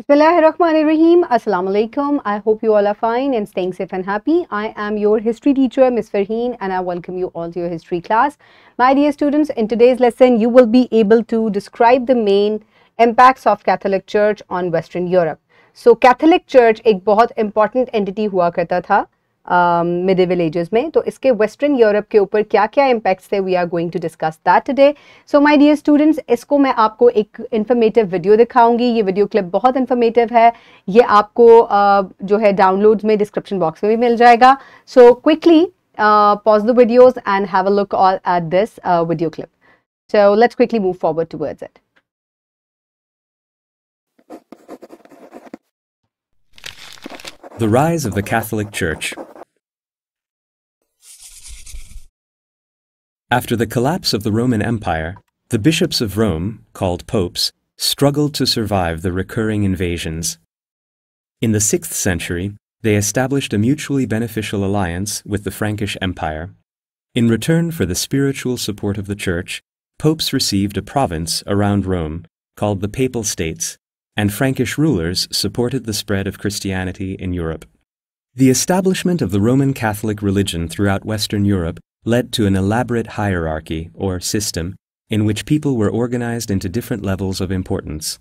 Bismillahirrahmanirrahim. Assalamu alaikum. I hope you all are fine and staying safe and happy. I am your history teacher, Ms. Farheen, and I welcome you all to your history class. My dear students, in today's lesson, you will be able to describe the main impacts of Catholic Church on Western Europe. So, Catholic Church एक बहुत important entity हुआ करता था Medieval um, ages में। तो इसके western Europe के ऊपर क्या क्या इम्पैक्ट्स थे? We are going to discuss that today so my dear students इसको मैं आपको एक इन्फॉर्मेटिव वीडियो दिखाऊँगी। ये वीडियो क्लिप बहुत इन्फॉर्मेटिव है। ये आपको uh, जो है डाउनलोड्स में डिस्क्रिप्शन बॉक्स में भी मिल जाएगा। So quickly the videos and have a look all at this uh, video clip. So let's quickly move forward towards it. The Rise of the Catholic Church After the collapse of the Roman Empire, the bishops of Rome, called popes, struggled to survive the recurring invasions. In the 6th century, they established a mutually beneficial alliance with the Frankish Empire. In return for the spiritual support of the Church, popes received a province around Rome called the Papal States, and Frankish rulers supported the spread of Christianity in Europe. The establishment of the Roman Catholic religion throughout Western Europe led to an elaborate hierarchy, or system, in which people were organized into different levels of importance.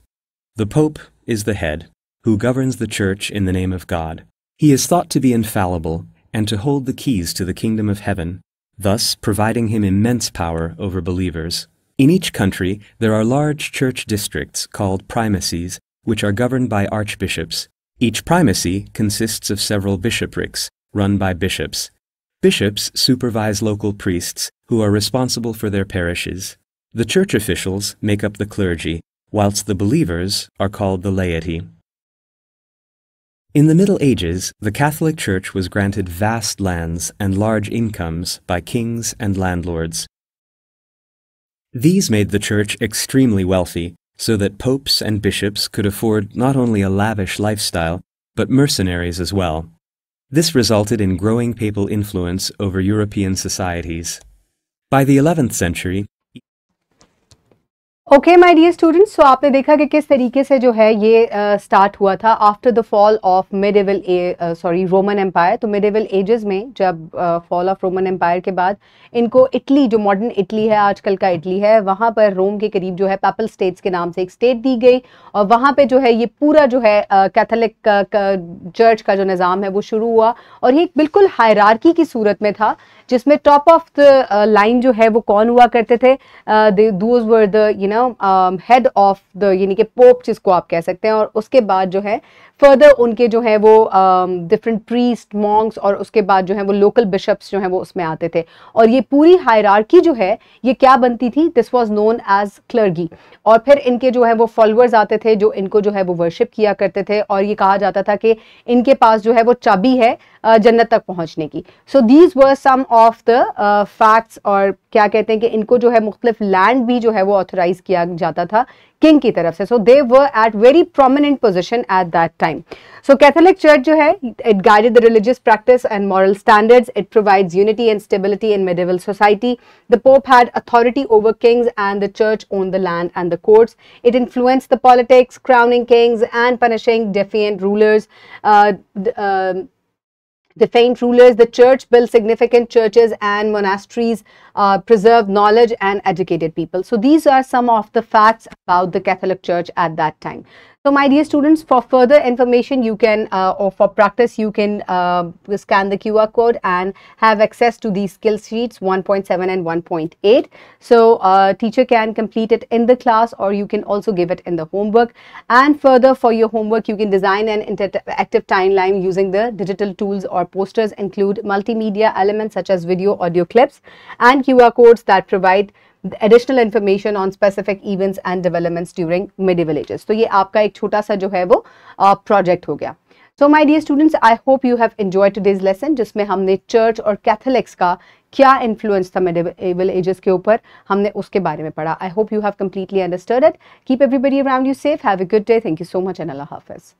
The Pope is the head, who governs the Church in the name of God. He is thought to be infallible and to hold the keys to the kingdom of heaven, thus providing him immense power over believers. In each country, there are large church districts called primacies, which are governed by archbishops. Each primacy consists of several bishoprics, run by bishops, Bishops supervise local priests who are responsible for their parishes. The church officials make up the clergy, whilst the believers are called the laity. In the Middle Ages, the Catholic Church was granted vast lands and large incomes by kings and landlords. These made the Church extremely wealthy, so that popes and bishops could afford not only a lavish lifestyle, but mercenaries as well. This resulted in growing papal influence over European societies. By the 11th century, okay my dear students so आपने देखा कि किस तरीके से जो है ये start uh, हुआ था after the fall of medieval sorry Roman empire तो मिडिवल एजेस में जब फॉल ऑफ़ रोमन एम्पायर के बाद इनको इटली जो मॉडर्न इटली है आजकल का इटली है वहाँ पर रोम के करीब जो है पैपल स्टेट्स के नाम से एक स्टेट दी गई और वहाँ पर जो है ये पूरा जो है कैथोलिक चर्च का जो निज़ाम है वो शुरू हुआ और ये बिल्कुल हायरार्की की सूरत में था जिसमें टॉप ऑफ़ द लाइन जो है वो कौन हुआ करते थे? Those were the you know head of the यानी कि पोप जिसको आप कह सकते हैं, और उसके बाद जो है फर्दर उनके जो है वो डिफरेंट प्रीस्ट मॉन्ग्स और उसके बाद जो है वो लोकल बिशप्स जो है वो उसमें आते थे। और ये पूरी हायरार्की जो है, ये क्या बनती थी? This was known as clergy और फिर इनके जो है वो फॉलोअर्स आते थे, जो इनको जो है वो वर्शिप किया करते थे, और ये कहा जाता था कि इनके पास जो है वो चाबी है जन्नत तक पहुँचने की। So these were some of the facts और क्या कहते हैं कि इनको जो है मुख्तलिफ़ लैंड भी जो है वो ऑथोराइज किया जाता था किंग की तरफ़ से। So they were at very prominent position at that time so Catholic church जो है it guided the religious practice and moral standards it provides unity and stability in medieval society the pope had authority over kings and the church own the land and the courts it influence the politics crowning kings and punishing defiant rulers uh, rulers, the church built significant churches and monasteries, uh, preserved knowledge and educated people. So these are some of the facts about the Catholic Church at that time. So my dear students, for further information, you can, uh, or for practice, you can uh, scan the QR code and have access to these skill sheets 1.7 and 1.8. So uh, teacher can complete it in the class or you can also give it in the homework. And further for your homework, you can design an interactive timeline using the digital tools or posters include multimedia elements such as video, audio clips and QR codes that provide additional information on specific events and developments during medieval ages तो ये आपका एक छोटा सा जो है वो project हो गया। So my dear students I hope you have enjoy today's lesson जिसमें हमने चर्च और कैथोलिक्स का क्या इन्फ्लुएंस था मिडिवल एजेस के ऊपर, हमने उसके बारे में पढ़ा। I hope you have completely understood it keep everybody around you safe have a good day thank you so much and अल्लाह हाफिज़